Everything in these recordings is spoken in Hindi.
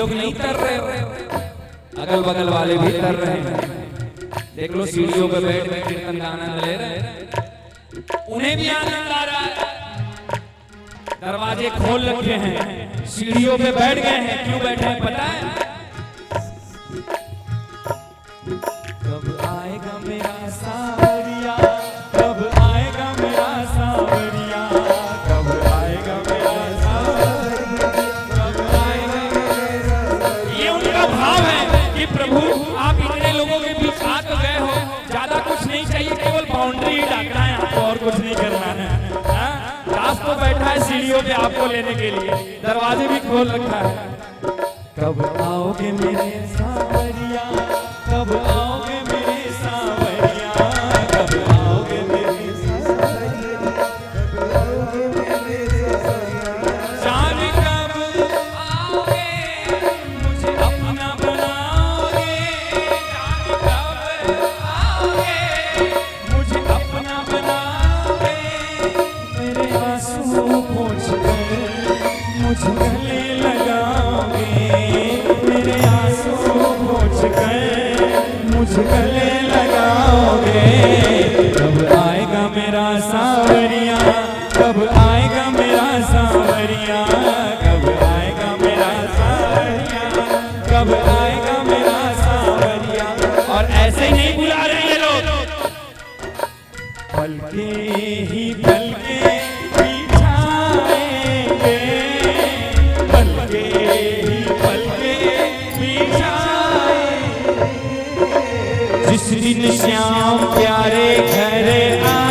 लोग नहीं कर रहे हो। अगल बगल वाले भी कर रहे हैं। देख लो, सीढ़ियों पे बैठ बैठ कीर्तन का आनंद ले रहे हैं। उन्हें भी आनंद आ रहा है। दरवाजे खोल रखे हैं। सीढ़ियों पे बैठ गए हैं। क्यों बैठे हैं पता है? उनका भाव है कि प्रभु, आप इतने लोगों के बीच आ तो गए हो, ज़्यादा कुछ नहीं चाहिए, केवल बाउंड्री ही डालना है आपको, और कुछ नहीं करना है। आप दास तो बैठा है सीढ़ियों पे आपको लेने के लिए, दरवाजे भी खोल रखा है। कब आओगे मेरे सावरिया कब मुझ गले लगाओगे? कब आएगा मेरा सावरिया? कब आएगा मेरा सावरिया? कब आएगा मेरा सावरिया? कब आएगा मेरा सावरिया? और ऐसे ही नहीं बुला रहे ये लोग। पल ही पल जिस दिन श्याम प्यारे घर आएँगे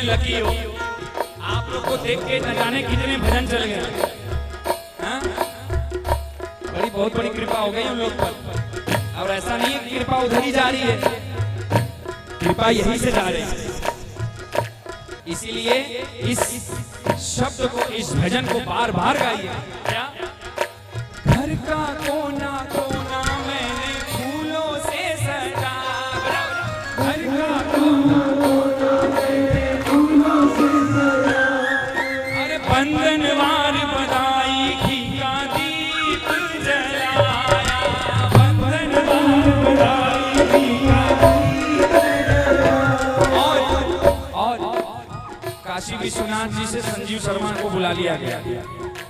आप लोग हो। आप लोग को देख के न जाने कितने भजन चल गए हाँ? बड़ी, बहुत बड़ी कृपा हो गई उन लोग पर। और ऐसा नहीं है कृपा उधर ही जा रही है। कृपा यहीं से जा रही है। इसीलिए इस शब्द को, इस भजन को बार बार गाइए। क्या? विश्वनाथ जी से संजीव शर्मा को बुला लिया गया।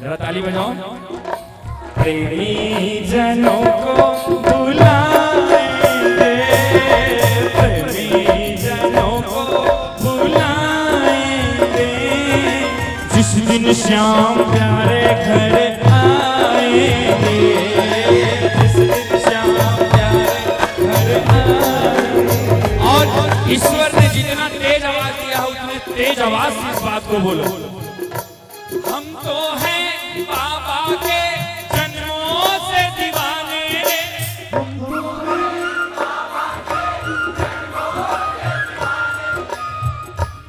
जरा ताली बजाओ। प्रेमी जनों को बुला श्याम प्यारे घर को बोलो। हम तो हैं बाबा के जन्मों से दीवाने।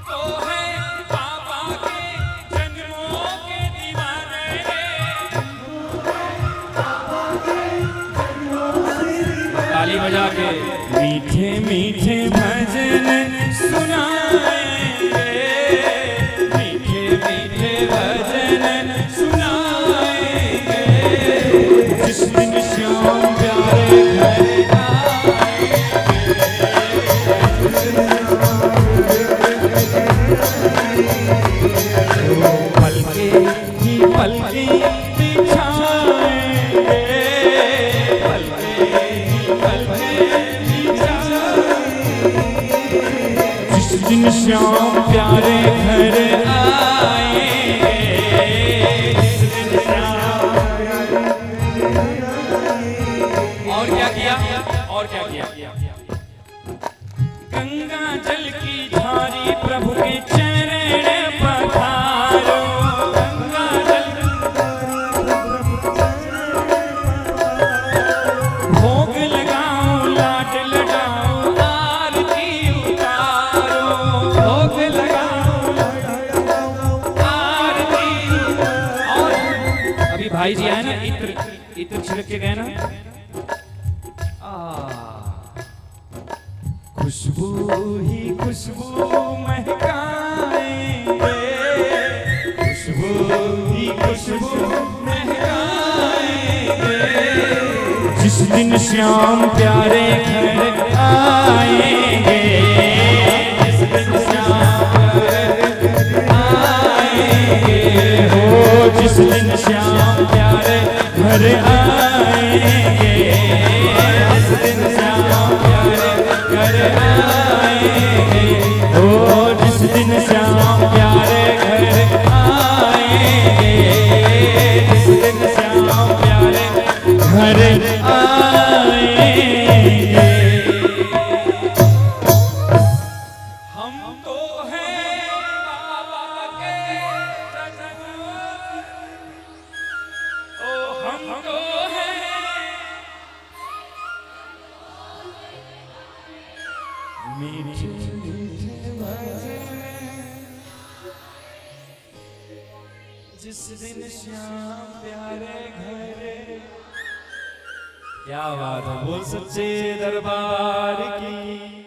तो हैं बाबा के जन्मों के दीवाने। ताली बजा के। मीठे मीठे भजन सुनाएँगे श्याम प्यारे घर पलके के गए ना खुशबू ही खुशबू महकाएँगे खुशबू ही खुशबू महकाएँगे जिस दिन श्याम प्यारे घर आएँगे, जिस दिन श्याम प्यारे आएँगे जिस दिन श्याम प्यारे घर आएँगे जिस दिन श्याम प्यारे घर क्या बात है? बोल सच्चे दरबार की।